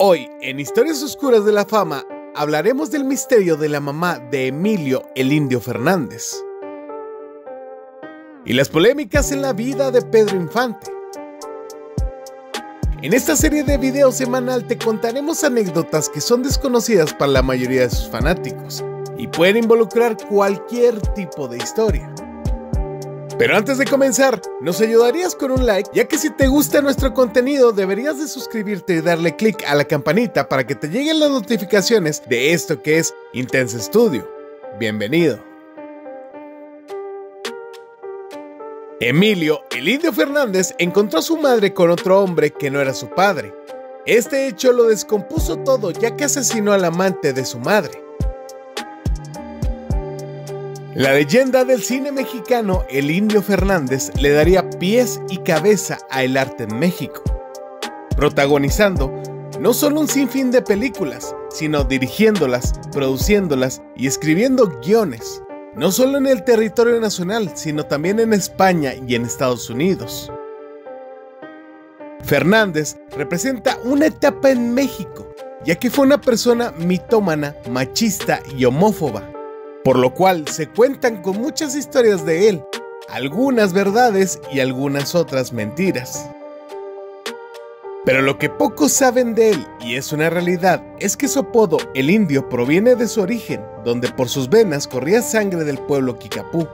Hoy, en Historias Oscuras de la Fama, hablaremos del misterio de la mamá de Emilio el Indio Fernández y las polémicas en la vida de Pedro Infante. En esta serie de videos semanal te contaremos anécdotas que son desconocidas para la mayoría de sus fanáticos y pueden involucrar cualquier tipo de historia. Pero antes de comenzar, nos ayudarías con un like, ya que si te gusta nuestro contenido deberías de suscribirte y darle click a la campanita para que te lleguen las notificaciones de esto que es Intense Studio. Bienvenido. Emilio, el indio Fernández, encontró a su madre con otro hombre que no era su padre. Este hecho lo descompuso todo ya que asesinó al amante de su madre. La leyenda del cine mexicano El Indio Fernández le daría pies y cabeza a el arte en México, protagonizando no solo un sinfín de películas, sino dirigiéndolas, produciéndolas y escribiendo guiones, no solo en el territorio nacional, sino también en España y en Estados Unidos. Fernández representa una etapa en México, ya que fue una persona mitómana, machista y homófoba por lo cual se cuentan con muchas historias de él, algunas verdades y algunas otras mentiras. Pero lo que pocos saben de él, y es una realidad, es que su apodo, el indio, proviene de su origen, donde por sus venas corría sangre del pueblo Kikapú.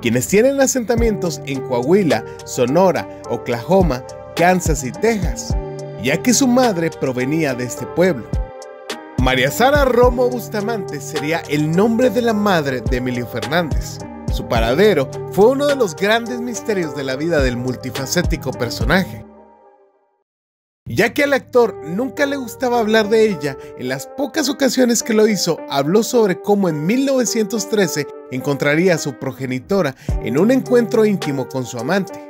Quienes tienen asentamientos en Coahuila, Sonora, Oklahoma, Kansas y Texas, ya que su madre provenía de este pueblo. María Sara Romo Bustamante sería el nombre de la madre de Emilio Fernández. Su paradero fue uno de los grandes misterios de la vida del multifacético personaje. Ya que al actor nunca le gustaba hablar de ella, en las pocas ocasiones que lo hizo, habló sobre cómo en 1913 encontraría a su progenitora en un encuentro íntimo con su amante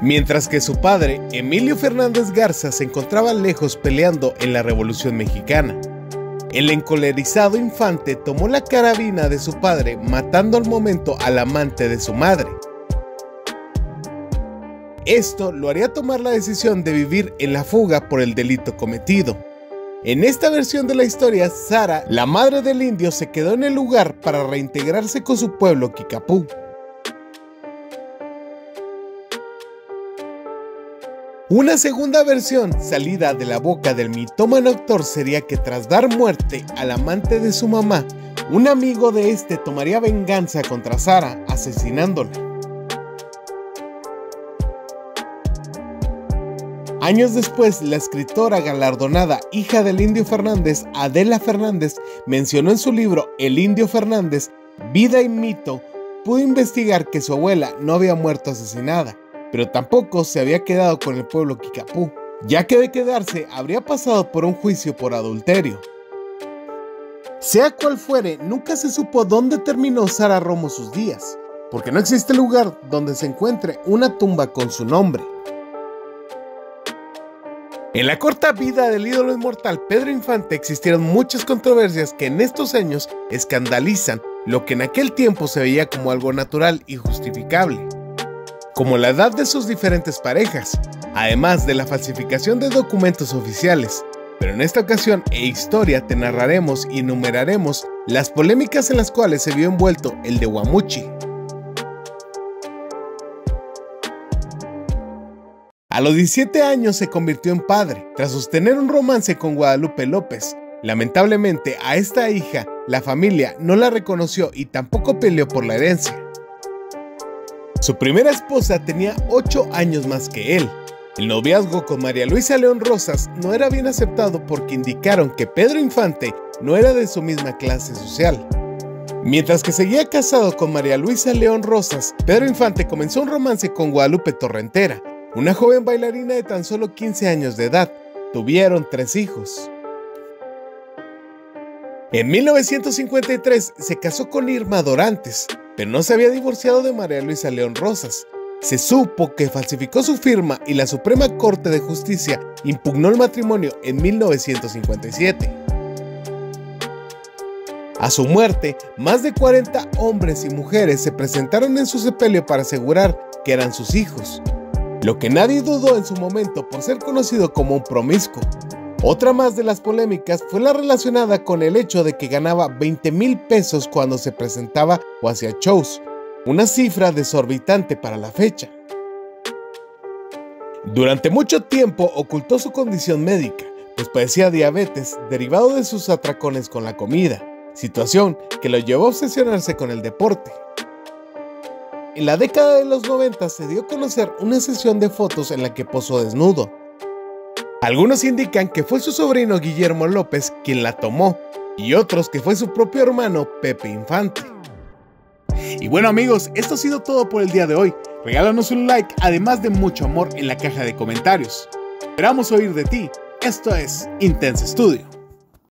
mientras que su padre, Emilio Fernández Garza, se encontraba lejos peleando en la Revolución Mexicana. El encolerizado infante tomó la carabina de su padre, matando al momento al amante de su madre. Esto lo haría tomar la decisión de vivir en la fuga por el delito cometido. En esta versión de la historia, Sara, la madre del indio, se quedó en el lugar para reintegrarse con su pueblo Kikapú. Una segunda versión salida de la boca del mitómano actor sería que tras dar muerte al amante de su mamá, un amigo de este tomaría venganza contra Sara asesinándola. Años después, la escritora galardonada hija del Indio Fernández, Adela Fernández, mencionó en su libro El Indio Fernández, Vida y Mito, pudo investigar que su abuela no había muerto asesinada, pero tampoco se había quedado con el pueblo Kikapú, ya que de quedarse habría pasado por un juicio por adulterio. Sea cual fuere, nunca se supo dónde terminó Sara Romo sus días, porque no existe lugar donde se encuentre una tumba con su nombre. En la corta vida del ídolo inmortal Pedro Infante existieron muchas controversias que en estos años escandalizan lo que en aquel tiempo se veía como algo natural y justificable como la edad de sus diferentes parejas, además de la falsificación de documentos oficiales. Pero en esta ocasión e historia te narraremos y enumeraremos las polémicas en las cuales se vio envuelto el de Guamuchi. A los 17 años se convirtió en padre, tras sostener un romance con Guadalupe López. Lamentablemente a esta hija la familia no la reconoció y tampoco peleó por la herencia. Su primera esposa tenía 8 años más que él. El noviazgo con María Luisa León Rosas no era bien aceptado porque indicaron que Pedro Infante no era de su misma clase social. Mientras que seguía casado con María Luisa León Rosas, Pedro Infante comenzó un romance con Guadalupe Torrentera, una joven bailarina de tan solo 15 años de edad. Tuvieron tres hijos. En 1953 se casó con Irma Dorantes, no se había divorciado de María Luisa León Rosas. Se supo que falsificó su firma y la Suprema Corte de Justicia impugnó el matrimonio en 1957. A su muerte, más de 40 hombres y mujeres se presentaron en su sepelio para asegurar que eran sus hijos. lo que nadie dudó en su momento por ser conocido como un promiscuo. Otra más de las polémicas fue la relacionada con el hecho de que ganaba 20 mil pesos cuando se presentaba o hacía shows, una cifra desorbitante para la fecha. Durante mucho tiempo ocultó su condición médica, pues padecía diabetes derivado de sus atracones con la comida, situación que lo llevó a obsesionarse con el deporte. En la década de los 90 se dio a conocer una sesión de fotos en la que posó desnudo. Algunos indican que fue su sobrino Guillermo López quien la tomó y otros que fue su propio hermano Pepe Infante. Y bueno amigos, esto ha sido todo por el día de hoy. Regálanos un like además de mucho amor en la caja de comentarios. Esperamos oír de ti. Esto es Intense Studio.